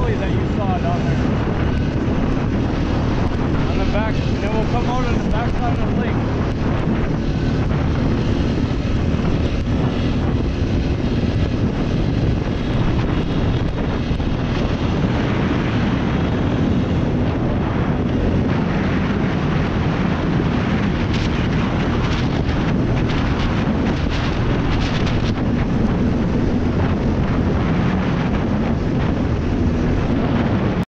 alley that you saw down there. On the back, and then we'll come out on the back side of the